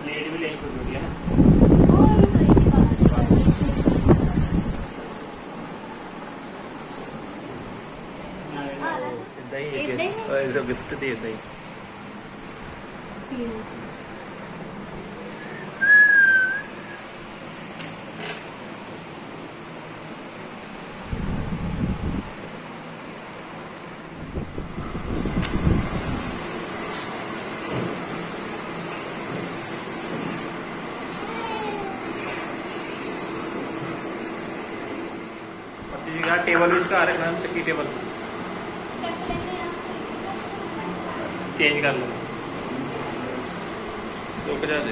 Plate भी लेकर हो गया दही गिफ्ट दे दही जी हाँ, टेबल इसका आ रहा है टेबल चेंज कर लो। दो पचास